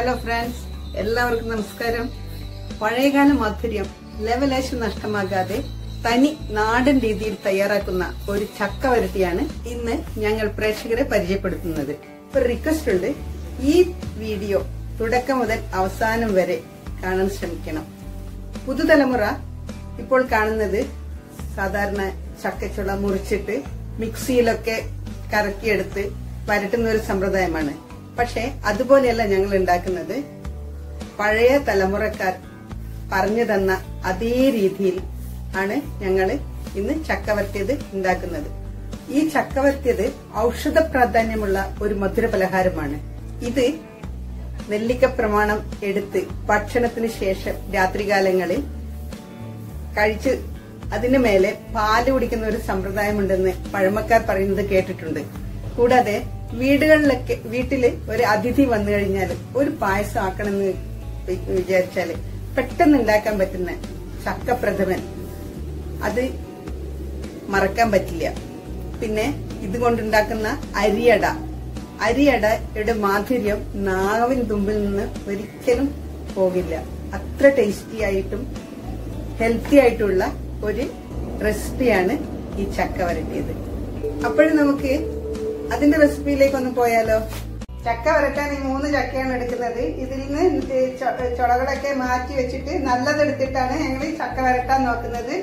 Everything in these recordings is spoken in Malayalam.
ഹലോ ഫ്രണ്ട്സ് എല്ലാവർക്കും നമസ്കാരം. പഴയകാല മാധുര്യം ലെവലേശം നഷ്ടമാകാതെ തനി നാടൻ രീതിയിൽ തയ്യാറാക്കുന്ന ഒരു ചക്ക വരട്ടിയാണ് ഇന്ന് ഞങ്ങൾ പ്രേക്ഷകരെ പരിചയപ്പെടുത്തുന്നത്. ഒരു റിക്വസ്റ്റ് ഉണ്ട്. ഈ വീഡിയോ തുടക്കം മുതൽ അവസാനം വരെ കാണാൻ ശ്രമിക്കണം. പുതുതലമുറ ഇപ്പോൾ കാണുന്നത് സാധാരണ ചക്കച്ചുള മുറിച്ചിട്ട് മിക്സിയിലൊക്കെ കറക്കിയെടുത്ത് വരട്ടുന്ന ഒരു സമ്പ്രദായമാണ്. പക്ഷെ അതുപോലെയല്ല ഞങ്ങൾ ഉണ്ടാക്കുന്നത്. പഴയ തലമുറക്കാർ പറഞ്ഞു തന്ന അതേ രീതിയിൽ ആണ് ഞങ്ങൾ ഇന്ന് ചക്കവർത്തിയത് ഉണ്ടാക്കുന്നത്. ഈ ചക്കവർത്തിയത് ഔഷധ പ്രാധാന്യമുള്ള ഒരു മധുര പലഹാരമാണ് ഇത് നെല്ലിക്ക പ്രമാണം എടുത്ത് ഭക്ഷണത്തിന് ശേഷം രാത്രികാലങ്ങളിൽ കഴിച്ച് അതിനു മേലെ പാൽ കുടിക്കുന്ന ഒരു സമ്പ്രദായമുണ്ടെന്ന് പഴമക്കാർ പറയുന്നത് കേട്ടിട്ടുണ്ട്. കൂടാതെ വീടുകളിലൊക്കെ വീട്ടിൽ ഒരു അതിഥി വന്നു കഴിഞ്ഞാൽ ഒരു പായസം ആക്കണമെന്ന് വിചാരിച്ചാൽ പെട്ടെന്ന് ഉണ്ടാക്കാൻ പറ്റുന്ന ചക്കപ്രഥമൻ. അത് മറക്കാൻ പറ്റില്ല. പിന്നെ ഇതുകൊണ്ടുണ്ടാക്കുന്ന അരിയട. അരിയടയുടെ മാധുര്യം നാവിൻ തുമ്പിൽ നിന്ന് ഒരിക്കലും പോകില്ല. അത്ര ടേസ്റ്റി ആയിട്ടും ഹെൽത്തി ആയിട്ടുള്ള ഒരു റെസിപ്പിയാണ് ഈ ചക്ക വരട്ടിയത്. അപ്പോഴും നമുക്ക് അതിന്റെ റെസിപ്പിയിലേക്ക് ഒന്ന് പോയാലോ? ചക്ക വരട്ടാൻ ഈ മൂന്ന് ചക്കയാണ് എടുക്കുന്നത്. ഇതിൽ നിന്ന് ചുളകളൊക്കെ മാറ്റി വെച്ചിട്ട് നല്ലതെടുത്തിട്ടാണ് ഞങ്ങൾ ചക്ക വരട്ടാൻ നോക്കുന്നത്.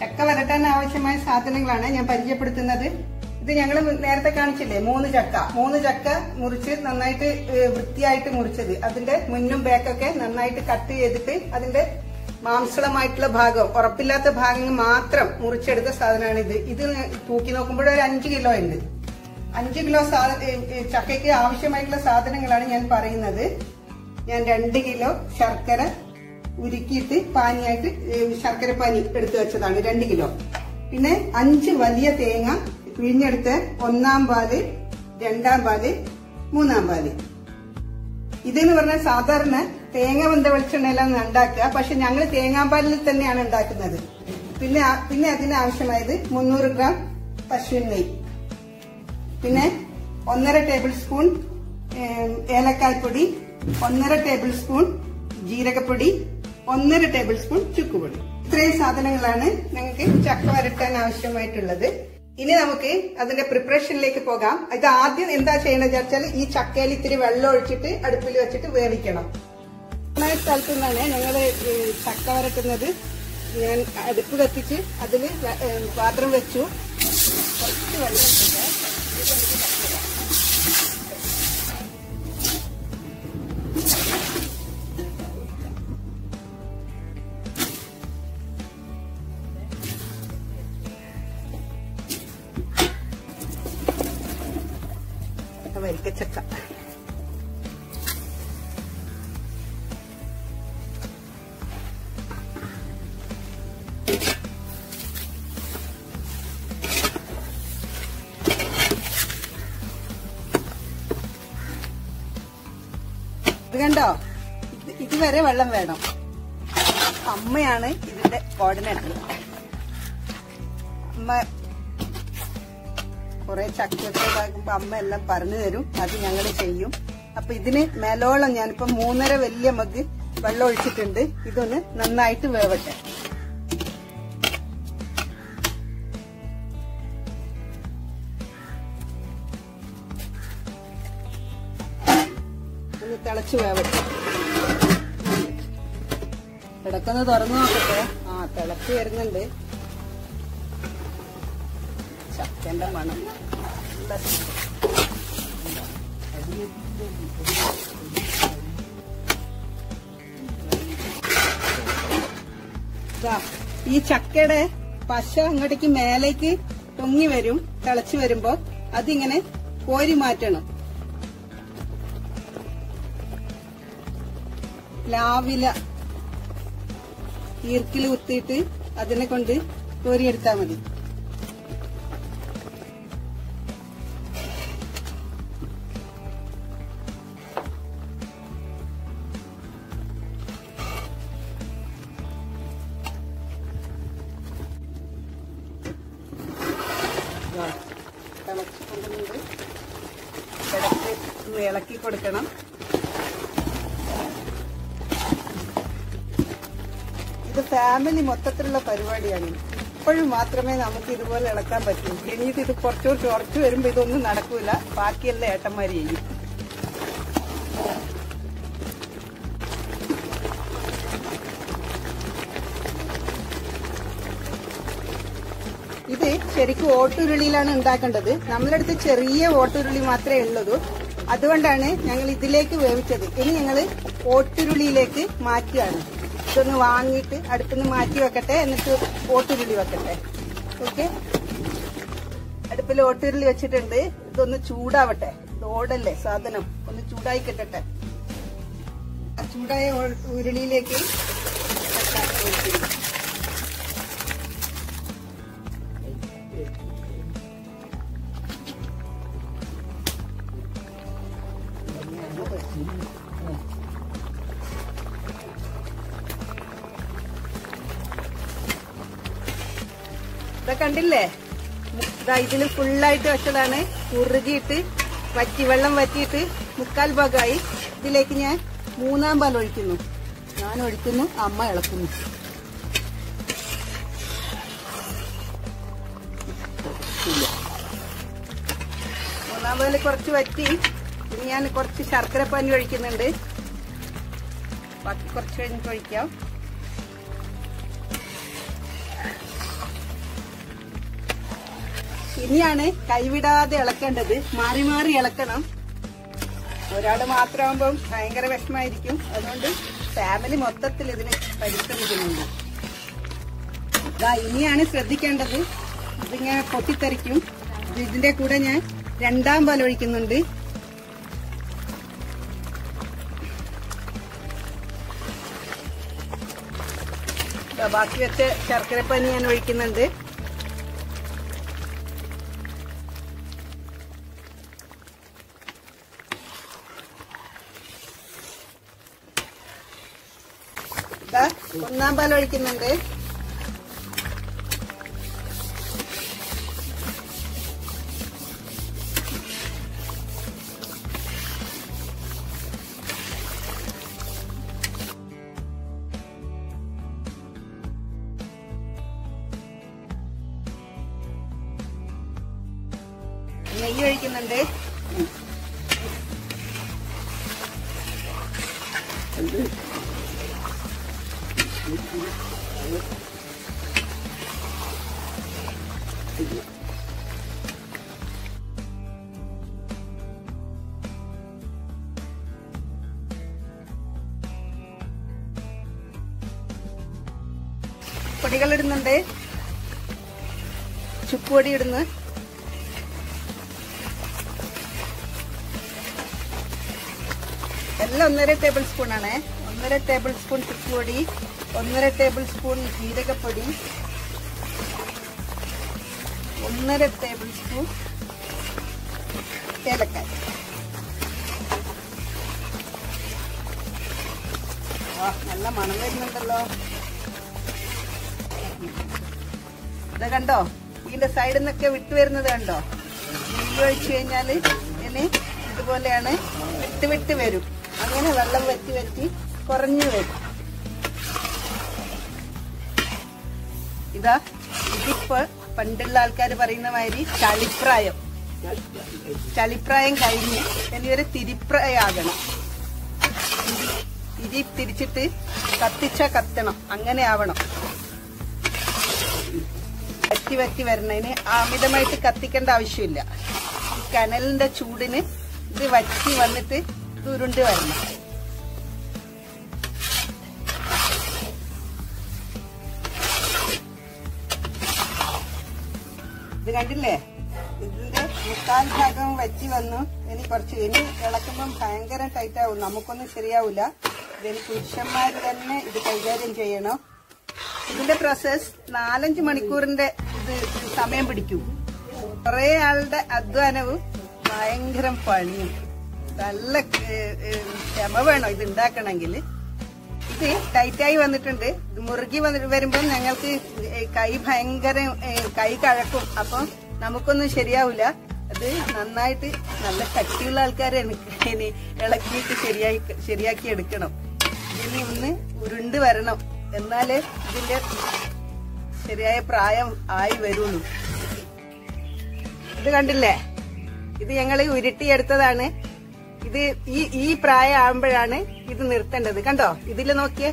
ചക്ക വരട്ടാൻ ആവശ്യമായ സാധനങ്ങളാണ് ഞാൻ പരിചയപ്പെടുത്തുന്നത്. ഇത് ഞങ്ങൾ നേരത്തെ കാണിച്ചില്ലേ? മൂന്ന് ചക്ക. മൂന്ന് ചക്ക മുറിച്ച് നന്നായിട്ട് വൃത്തിയായിട്ട് മുറിച്ചത്. അതിന്റെ മുന്നും ബാക്കൊക്കെ നന്നായിട്ട് കട്ട് ചെയ്തിട്ട് അതിന്റെ മാംസളമായിട്ടുള്ള ഭാഗം ഉറപ്പില്ലാത്ത ഭാഗങ്ങൾ മാത്രം മുറിച്ചെടുത്ത സാധനമാണ് ഇത് ഇത് തൂക്കി നോക്കുമ്പോൾ ഒരു അഞ്ച് കിലോ ഉണ്ട്. അഞ്ച് കിലോ ചക്കയ്ക്ക് ആവശ്യമായിട്ടുള്ള സാധനങ്ങളാണ് ഞാൻ പറയുന്നത്. ഞാൻ രണ്ട് കിലോ ശർക്കര ഉരുക്കിയിട്ട് പാനിയായിട്ട് ശർക്കര പാനി എടുത്തു വെച്ചതാണ് രണ്ട് കിലോ. പിന്നെ അഞ്ച് വലിയ തേങ്ങ പിഴിഞ്ഞെടുത്ത് ഒന്നാം പാൽ രണ്ടാം പാൽ മൂന്നാം പാൽ. ഇതെന്ന് പറഞ്ഞാൽ സാധാരണ തേങ്ങ വെന്ത വെളിച്ചെണ്ണയിലാണ് ഉണ്ടാക്കുക. പക്ഷെ ഞങ്ങൾ തേങ്ങാപ്പാലിൽ തന്നെയാണ് ഉണ്ടാക്കുന്നത്. പിന്നെ പിന്നെ അതിന് ആവശ്യമായത് മുന്നൂറ് ഗ്രാം പശുവിൻ നെയ് പിന്നെ ഒന്നര ടേബിൾ സ്പൂൺ ഏലക്കായ്പൊടി ഒന്നര ടേബിൾ സ്പൂൺ ജീരകപ്പൊടി ഒന്നര ടേബിൾ സ്പൂൺ ചുക്കുപൊടി. ഇത്രയും സാധനങ്ങളാണ് ഞങ്ങൾക്ക് ചക്ക വരട്ടാൻ ആവശ്യമായിട്ടുള്ളത്. ഇനി നമുക്ക് അതിന്റെ പ്രിപ്പറേഷനിലേക്ക് പോകാം. ഇത് ആദ്യം എന്താ ചെയ്യണമെന്ന് വെച്ചാൽ ഈ ചക്കയിൽ ഇത്തിരി വെള്ളം ഒഴിച്ചിട്ട് അടുപ്പിൽ വെച്ചിട്ട് വേവിക്കണം. നന്നായി സ്ഥലത്തു നിന്നാണ് ഞങ്ങൾ ചക്ക വരട്ടുന്നത്. ഞാൻ അടുപ്പ് കത്തിച്ച് അതിൽ പാത്രം വെച്ചു. കുറച്ച് വെള്ളം ഇട്ടിട്ട് വരിക്കച്ചക്ക. ഇത് കണ്ടോ? ഇത് ഇതുവരെ വെള്ളം വേണം. അമ്മയാണ് ഇതിന്റെ കോർഡിനേറ്റർ അമ്മ കുറെ ചക്കയൊക്കെ ഇതാക്കുമ്പോ അമ്മ എല്ലാം പറഞ്ഞു തരും. അത് ഞങ്ങൾ ചെയ്യും. അപ്പൊ ഇതിന് മേലോളം ഞാനിപ്പോ മൂന്നര വലിയ മഗ് വെള്ളം ഒഴിച്ചിട്ടുണ്ട്. ഇതൊന്ന് നന്നായിട്ട് വേവട്ടെ. ഒന്ന് തിളച്ച് വേവട്ടെ. ഇടക്കൊന്ന് തുറന്നു നോക്കട്ടെ. ആ തിളച്ച് വരുന്നുണ്ട്. ചക്കന്റെ മണം ഈ ചക്കയുടെ പശ അങ്ങോട്ടേക്ക് മേലേക്ക് പൊങ്ങി വരും തിളച്ചു വരുമ്പോ അതിങ്ങനെ കോരി മാറ്റണം. ലാവില ഈർക്കിൽ കുത്തിയിട്ട് അതിനെ കൊണ്ട് കോരിയെടുത്താൽ മതി. ഇളക്കി കൊടുക്കണം. ഇത് ഫാമിലി മൊത്തത്തിലുള്ള പരിപാടിയാണ്. ഇപ്പോഴും മാത്രമേ നമുക്ക് ഇതുപോലെ ഇളക്കാൻ പറ്റൂ. ഇനിയിട്ട് ഇത് കുറച്ചുകൂടി കുറച്ച് വരുമ്പോ ഇതൊന്നും നടക്കൂല. ബാക്കിയെല്ലാം ഏട്ടന്മാര് ചെയ്യും. ഇത് ശരിക്കും ഓട്ടുരുളിയിലാണ് ഉണ്ടാക്കേണ്ടത്. നമ്മളടുത്ത് ചെറിയ ഓട്ടുരുളി മാത്രമേ ഉള്ളൂ. അതുകൊണ്ടാണ് ഞങ്ങൾ ഇതിലേക്ക് വേവിച്ചത്. ഇനി ഞങ്ങൾ ഓട്ടുരുളിയിലേക്ക് മാറ്റുകയാണ്. ഇതൊന്ന് വാങ്ങിയിട്ട് അടുത്തുനിന്ന് മാറ്റി വെക്കട്ടെ എന്നിട്ട് ഓട്ടുരുളി വെക്കട്ടെ. ഓക്കെ? അടുപ്പിൽ ഓട്ടുരുളി വെച്ചിട്ടുണ്ട്. ഇതൊന്ന് ചൂടാവട്ടെ. ഓടല്ലേ സാധനം? ഒന്ന് ചൂടായി കിട്ടട്ടെ. ചൂടായ ഉരുളിയിലേക്ക് വെക്കാം ഓട്ടുരുളി. ഇതാ കണ്ടില്ലേ? ഇതാ ഇതിന് ഫുള്ളായിട്ട് വെച്ചതാണ്. ഉറുകിയിട്ട് വറ്റി വെള്ളം വറ്റിയിട്ട് മുക്കാൽ ഭാഗമായി. ഇതിലേക്ക് ഞാൻ മൂന്നാം പാൽ ഒഴിക്കുന്നു. ഞാൻ ഒഴിക്കുന്നു അമ്മ ഇളക്കുന്നു. മൂന്നാം പാൽ കുറച്ച് വറ്റി. ഇനി ഞാൻ കുറച്ച് ശർക്കര പാനി ഒഴിക്കുന്നുണ്ട്. ബാക്കി കുറച്ച് കഴിഞ്ഞിട്ട് ഒഴിക്കാം. ഇനിയാണ് കൈവിടാതെ ഇളക്കേണ്ടത്. മാറി മാറി ഇളക്കണം. ഒരാൾ മാത്രമാകുമ്പം ഭയങ്കര വിഷമായിരിക്കും അതുകൊണ്ട് ഫാമിലി മൊത്തത്തിൽ ഇതിന് പരിശ്രമിക്കുന്നുണ്ട്. ഇതാ ഇനിയാണ് ശ്രദ്ധിക്കേണ്ടത്. ഇതിങ്ങനെ പൊട്ടിത്തെറിക്കും. ഇതിന്റെ കൂടെ ഞാൻ രണ്ടാം പാൽ ഒഴിക്കുന്നുണ്ട്. ബാക്കി വെച്ച ശർക്കരപ്പനി ഞാൻ ഒഴിക്കുന്നുണ്ട്. ഒന്നാം പാൽ ഒഴിക്കുന്നുണ്ട്. നെയ്യ് ഒഴിക്കുന്നുണ്ട്. ചുക്കുപൊടി ഇടുന്നു എല്ലാം ഒന്നര ടേബിൾ സ്പൂൺ ആണ്. ഒന്നര ടേബിൾ സ്പൂൺ ചുക്കുപൊടി ഒന്നര ടേബിൾ സ്പൂൺ ജീരകപ്പൊടി ഒന്നര ടേബിൾ സ്പൂൺ ഏലക്കായ. ആ നല്ല മണം വരുന്നുണ്ടല്ലോ. ഇത് കണ്ടോ? ഇതിന്റെ സൈഡിൽ നിന്നൊക്കെ വിട്ടു വരുന്നത് കണ്ടോ? നെയ്യ് ഒഴിച്ചു കഴിഞ്ഞാൽ ഇനി ഇതുപോലെയാണ് വിട്ട് വിട്ട് വരും. അങ്ങനെ വെള്ളം വറ്റി വറ്റി കുറഞ്ഞു വരും. ഇതാ ഇതിപ്പോ പണ്ടുള്ള ആൾക്കാർ പറയുന്ന മാതിരി ചളിപ്രായം. ചളിപ്രായം കഴിഞ്ഞ് ഒരു തിരിപ്രായാകണം തിരി തിരിച്ചിട്ട് കത്തിച്ച കത്തണം. അങ്ങനെ ആവണം. വറ്റി വറ്റി വരുന്നതിന് അമിതമായിട്ട് കത്തിക്കേണ്ട ആവശ്യമില്ല. ഈ കനലിന്റെ ചൂടിന് ഇത് വറ്റി വന്നിട്ട് തുരുണ്ട് ഉരുണ്ട് വരണം. ഇത് കണ്ടില്ലേ? ഇതിന്റെ മുക്കാൽ ഭാഗം വറ്റി വന്നു. ഇനി കുറച്ച് ഇനി ഇളക്കുമ്പം ഭയങ്കര ടൈറ്റ് ആവും. നമുക്കൊന്നും ശരിയാവില്ല ഇതിന് പുരുഷന്മാർ തന്നെ ഇത് കൈകാര്യം ചെയ്യണം. ഇതിന്റെ പ്രോസസ് നാലഞ്ച് മണിക്കൂറിന്റെ ഇത് സമയം പിടിക്കും. കുറെ ആളുടെ അധ്വാനവും ഭയങ്കര പണിയും. നല്ല ക്ഷമ വേണം ഇത് ഉണ്ടാക്കണമെങ്കിൽ? ഇത് ടൈറ്റായി വന്നിട്ടുണ്ട്. മുറുകി വന്നിട്ട് വരുമ്പോൾ ഞങ്ങൾക്ക് കൈ ഭയങ്കര കൈ കഴക്കും. അപ്പം നമുക്കൊന്നും ശരിയാവില്ല അത് നന്നായിട്ട് നല്ല കട്ടിയുള്ള ആൾക്കാരെ ഇളക്കിയിട്ട് ശരിയായി ശരിയാക്കി എടുക്കണം. ഇനി ഒന്ന് ഉരുണ്ട് വരണം. എന്നാലേ ഇതിന്റെ ശരിയായ പ്രായം ആയി വരുള്ളൂ. ഇത് കണ്ടില്ലേ? ഇത് ഞങ്ങൾ ഉരുട്ടിയെടുത്തതാണ്. ഇത് ഈ ഈ പ്രായം ആകുമ്പോഴാണ് ഇത് നിർത്തേണ്ടത്. കണ്ടോ? ഇതിൽ നോക്കിയേ.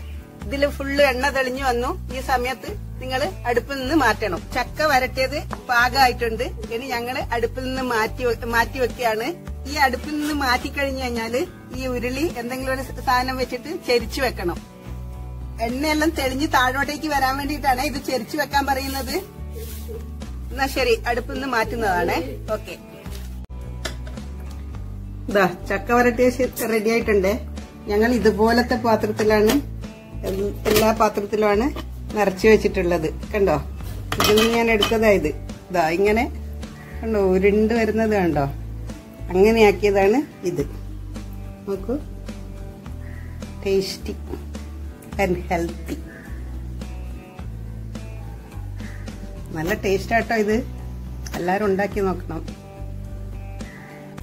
ഇതിൽ ഫുള്ള് എണ്ണ തെളിഞ്ഞു വന്നു. ഈ സമയത്ത് നിങ്ങൾ അടുപ്പിൽ നിന്ന് മാറ്റണം. ചക്ക വരട്ടിയത് പാകമായിട്ടുണ്ട്. ഇനി ഞങ്ങൾ അടുപ്പിൽ നിന്ന് മാറ്റി മാറ്റി വെക്കുകയാണ്. ഈ അടുപ്പിൽ നിന്ന് മാറ്റി കഴിഞ്ഞു കഴിഞ്ഞാൽ ഈ ഉരുളി എന്തെങ്കിലും ഒരു സാധനം വെച്ചിട്ട് ചരിച്ചു വെക്കണം. എണ്ണയെല്ലാം തെളിഞ്ഞ് താഴോട്ടേക്ക് വരാൻ വേണ്ടിയിട്ടാണ് ഇത് ചെരിച്ചു വെക്കാൻ പറയുന്നത്. എന്നാ ശരി അടുപ്പിൽ നിന്ന് മാറ്റുന്നതാണ്. ഓക്കെ. ഇതാ ചക്ക വരട്ടിയ റെഡി ആയിട്ടുണ്ട്. ഞങ്ങൾ ഇതുപോലത്തെ പാത്രത്തിലാണ് എല്ലാ പാത്രത്തിലുമാണ് നിറച്ചു വെച്ചിട്ടുള്ളത്. കണ്ടോ? ഇതിൽ നിന്ന് ഞാൻ എടുത്തതായത് ഇതാ. ഇങ്ങനെ കണ്ടോ ഉരുണ്ട് വരുന്നത് കണ്ടോ? അങ്ങനെയാക്കിയതാണ് ഇത്. നോക്കൂ. ടേസ്റ്റി. ആൻഡ് ഹെൽത്തി നല്ല ടേസ്റ്റ് ആട്ടോ ഇത്. എല്ലാരും ഉണ്ടാക്കി നോക്കണം.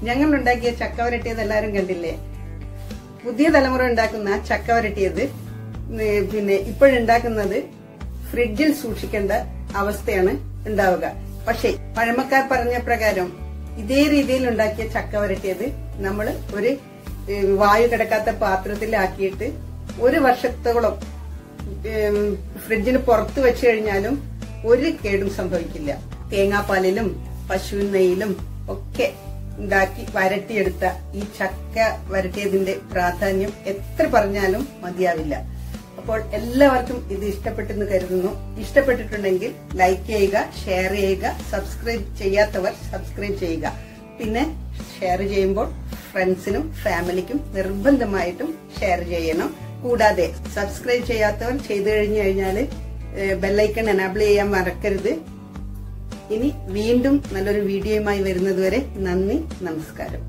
ഞങ്ങൾ ഉണ്ടാക്കിയ ചക്ക വരട്ടിയത് എല്ലാരും കണ്ടില്ലേ? പുതിയ തലമുറ ഉണ്ടാക്കുന്ന ചക്ക വരട്ടിയത് പിന്നെ ഇപ്പോഴുണ്ടാക്കുന്നത് ഫ്രിഡ്ജിൽ സൂക്ഷിക്കേണ്ട അവസ്ഥയാണ് ഉണ്ടാവുക. പക്ഷേ പഴമക്കാർ പറഞ്ഞ പ്രകാരം ഇതേ രീതിയിൽ ഉണ്ടാക്കിയ ചക്ക വരട്ടിയത് നമ്മൾ ഒരു വായു കിടക്കാത്ത പാത്രത്തിലാക്കിയിട്ട് ഒരു വർഷത്തോളം ഫ്രിഡ്ജിന് പുറത്ത് വെച്ച് കഴിഞ്ഞാലും ഒരു കേടും സംഭവിക്കില്ല. തേങ്ങാപ്പാലിലും പശു നെയ്യിലും ഒക്കെ ഉണ്ടാക്കി വരട്ടിയെടുത്ത ഈ ചക്ക വരട്ടിയതിന്റെ പ്രാധാന്യം എത്ര പറഞ്ഞാലും മതിയാവില്ല. അപ്പോൾ എല്ലാവർക്കും ഇത് ഇഷ്ടപ്പെട്ടെന്ന് കരുതുന്നു. ഇഷ്ടപ്പെട്ടിട്ടുണ്ടെങ്കിൽ ലൈക്ക് ചെയ്യുക ഷെയർ ചെയ്യുക സബ്സ്ക്രൈബ് ചെയ്യാത്തവർ സബ്സ്ക്രൈബ് ചെയ്യുക. പിന്നെ ഷെയർ ചെയ്യുമ്പോൾ ഫ്രണ്ട്സിനും ഫാമിലിക്കും നിർബന്ധമായിട്ടും ഷെയർ ചെയ്യണം. കൂടാതെ സബ്സ്ക്രൈബ് ചെയ്യാത്തവർ ചെയ്തു കഴിഞ്ഞു കഴിഞ്ഞാൽ ബെല്ലൈക്കൺ എനാബിൾ ചെയ്യാൻ മറക്കരുത്. ഇനി വീണ്ടും നല്ലൊരു വീഡിയോയുമായി വരുന്നതുവരെ നന്ദി നമസ്കാരം.